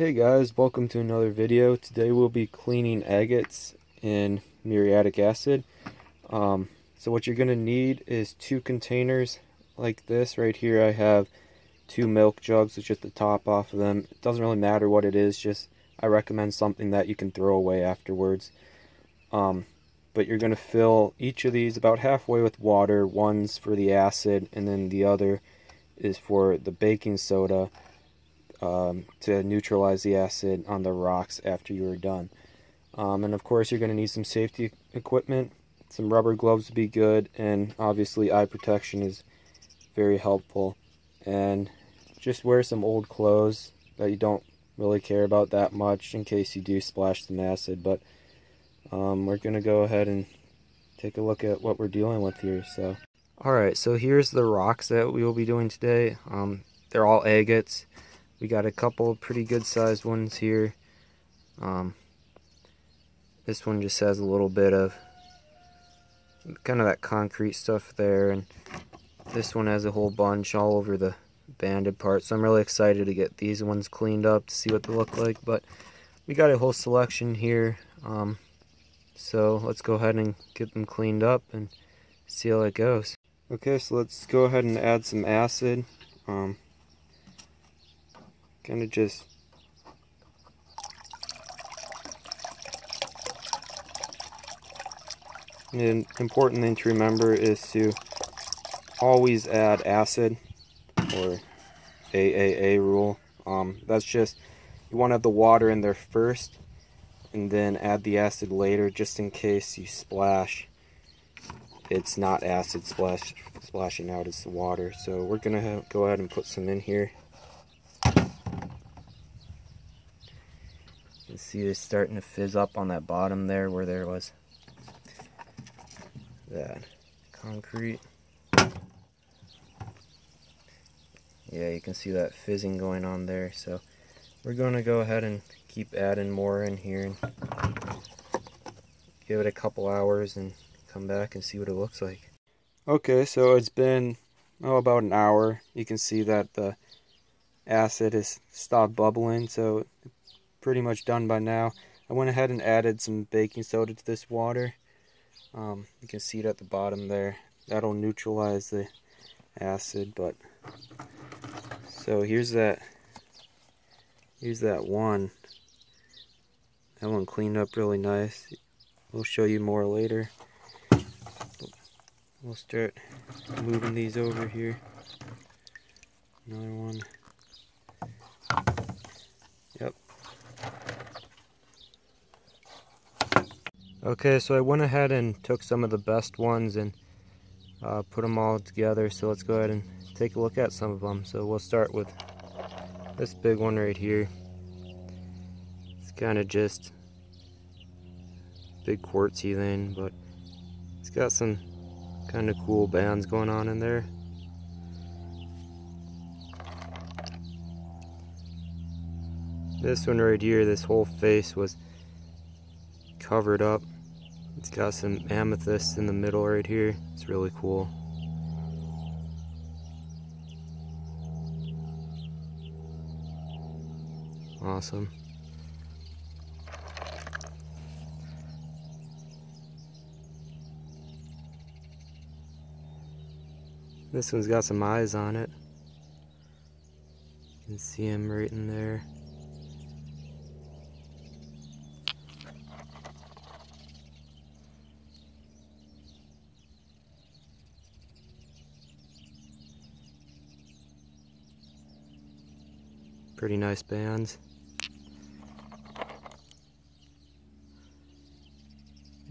Hey guys, welcome to another video. Today we'll be cleaning agates in muriatic acid. Um, so what you're going to need is two containers like this. Right here I have two milk jugs with just the top off of them. It doesn't really matter what it is, just I recommend something that you can throw away afterwards. Um, but you're going to fill each of these about halfway with water. One's for the acid and then the other is for the baking soda um, to neutralize the acid on the rocks after you are done. Um, and of course you're going to need some safety equipment. Some rubber gloves would be good and obviously eye protection is very helpful. And just wear some old clothes that you don't really care about that much in case you do splash some acid. But um, we're going to go ahead and take a look at what we're dealing with here. So, Alright, so here's the rocks that we will be doing today. Um, they're all agates. We got a couple pretty good sized ones here. Um, this one just has a little bit of kind of that concrete stuff there and this one has a whole bunch all over the banded part so I'm really excited to get these ones cleaned up to see what they look like but we got a whole selection here um, so let's go ahead and get them cleaned up and see how it goes okay so let's go ahead and add some acid um, kind of just an important thing to remember is to always add acid or AAA rule. Um, that's just you want to have the water in there first and then add the acid later just in case you splash. It's not acid splash splashing out it's the water. So we're gonna go ahead and put some in here see it's starting to fizz up on that bottom there where there was that concrete. Yeah, you can see that fizzing going on there. So we're going to go ahead and keep adding more in here and give it a couple hours and come back and see what it looks like. Okay, so it's been oh about an hour. You can see that the acid has stopped bubbling, so pretty much done by now. I went ahead and added some baking soda to this water. Um, you can see it at the bottom there. That'll neutralize the acid, but so here's that here's that one. That one cleaned up really nice. We'll show you more later. We'll start moving these over here. Another one. Okay, so I went ahead and took some of the best ones and uh, put them all together. So let's go ahead and take a look at some of them. So we'll start with this big one right here. It's kind of just big quartzy thing, but it's got some kind of cool bands going on in there. This one right here, this whole face was covered up. It's got some amethyst in the middle right here. It's really cool. Awesome. This one's got some eyes on it. You can see them right in there. Pretty nice bands.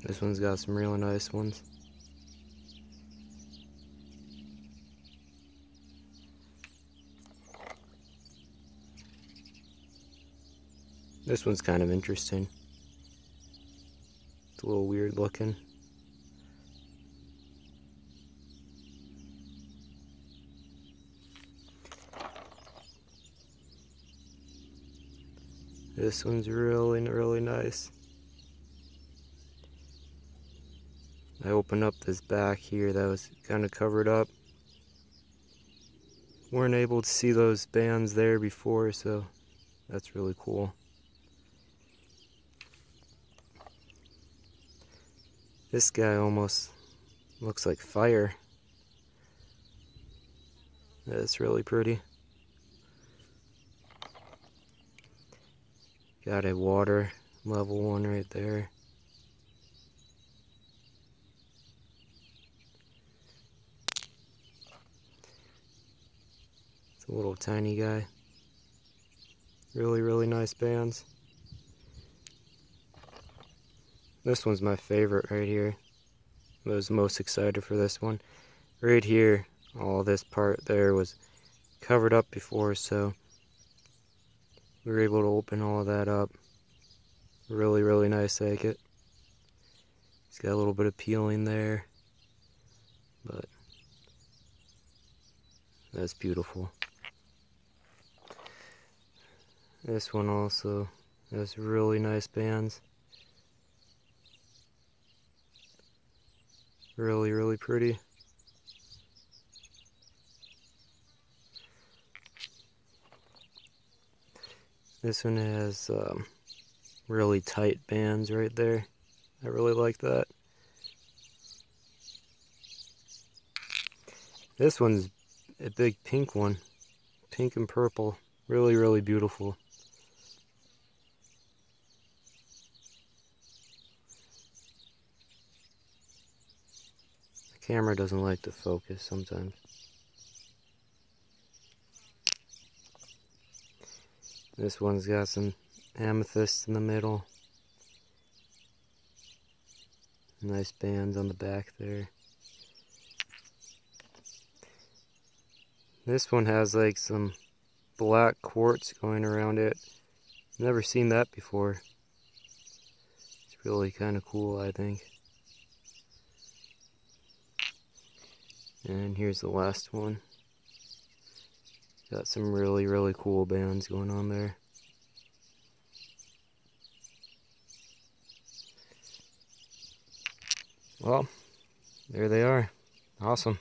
This one's got some really nice ones. This one's kind of interesting. It's a little weird looking. This one's really, really nice. I opened up this back here that was kind of covered up. Weren't able to see those bands there before, so That's really cool. This guy almost looks like fire. That's really pretty. Got a water level one right there. It's a little tiny guy. Really, really nice bands. This one's my favorite right here. I was most excited for this one. Right here, all this part there was covered up before, so we were able to open all of that up. Really, really nice agate. It's got a little bit of peeling there, but that's beautiful. This one also has really nice bands. Really, really pretty. This one has um, really tight bands right there. I really like that. This one's a big pink one. Pink and purple. Really, really beautiful. The camera doesn't like to focus sometimes. This one's got some amethyst in the middle. Nice bands on the back there. This one has like some black quartz going around it. Never seen that before. It's really kind of cool, I think. And here's the last one. Got some really, really cool bands going on there. Well, there they are. Awesome.